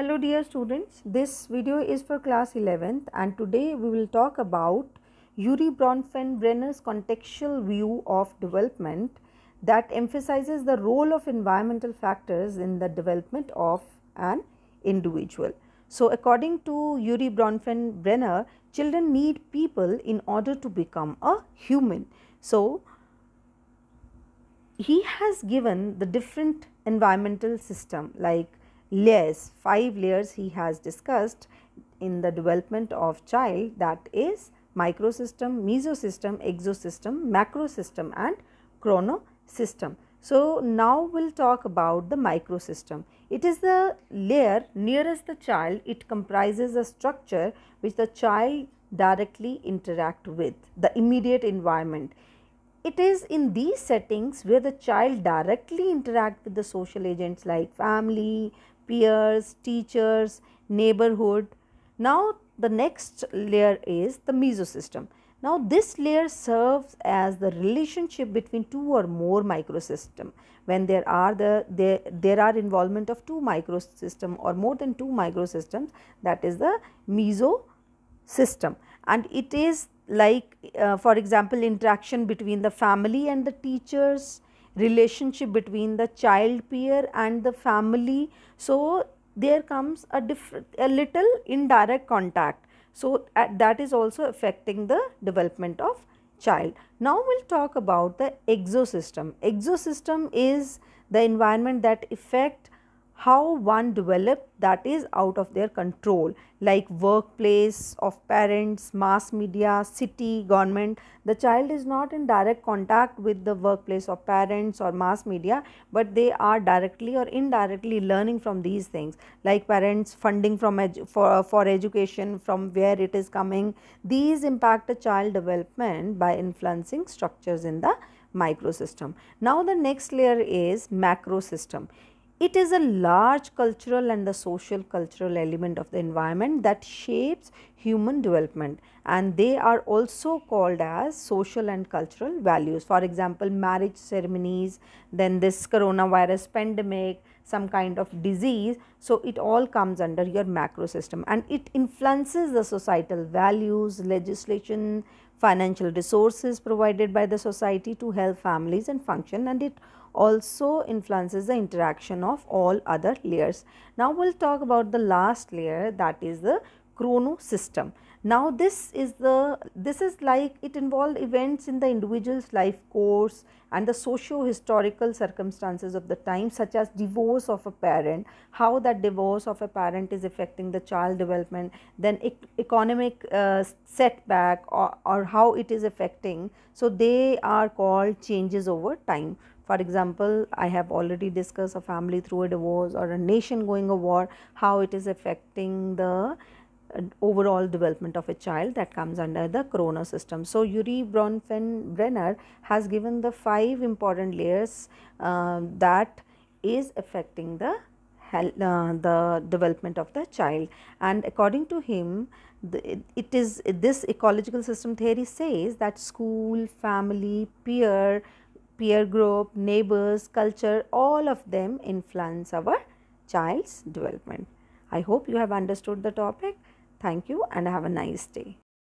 Hello dear students, this video is for class 11th and today we will talk about Urie Bronfenbrenner's contextual view of development that emphasizes the role of environmental factors in the development of an individual. So according to Urie Bronfenbrenner, children need people in order to become a human. So he has given the different environmental system like layers, five layers he has discussed in the development of child that is microsystem, mesosystem, exosystem, macrosystem and chronosystem. So, now we will talk about the microsystem. It is the layer nearest the child, it comprises a structure which the child directly interact with the immediate environment. It is in these settings where the child directly interact with the social agents like family, peers, teachers, neighborhood. Now the next layer is the mesosystem. Now this layer serves as the relationship between two or more microsystem. When there are the there, there are involvement of two microsystem or more than two microsystems that is the mesosystem and it is like uh, for example interaction between the family and the teachers relationship between the child peer and the family. So, there comes a different a little indirect contact. So, uh, that is also affecting the development of child. Now, we will talk about the exosystem. Exosystem is the environment that affect how one develop that is out of their control like workplace of parents, mass media, city, government. The child is not in direct contact with the workplace of parents or mass media, but they are directly or indirectly learning from these things like parents funding from for, for education from where it is coming. These impact a child development by influencing structures in the microsystem. Now the next layer is macro system. It is a large cultural and the social cultural element of the environment that shapes human development and they are also called as social and cultural values. For example, marriage ceremonies, then this coronavirus pandemic, some kind of disease. So, it all comes under your macro system and it influences the societal values, legislation, financial resources provided by the society to help families and function and it also influences the interaction of all other layers. Now, we will talk about the last layer that is the chrono system. Now, this is the this is like it involved events in the individual's life course and the socio-historical circumstances of the time such as divorce of a parent, how that divorce of a parent is affecting the child development, then e economic uh, setback or, or how it is affecting. So, they are called changes over time. For example, I have already discussed a family through a divorce or a nation going a war, how it is affecting the uh, overall development of a child that comes under the chrono system. So, Urie Bronfenbrenner has given the five important layers uh, that is affecting the uh, the development of the child and according to him the, it is this ecological system theory says that school family peer peer group, neighbors, culture, all of them influence our child's development. I hope you have understood the topic. Thank you and have a nice day.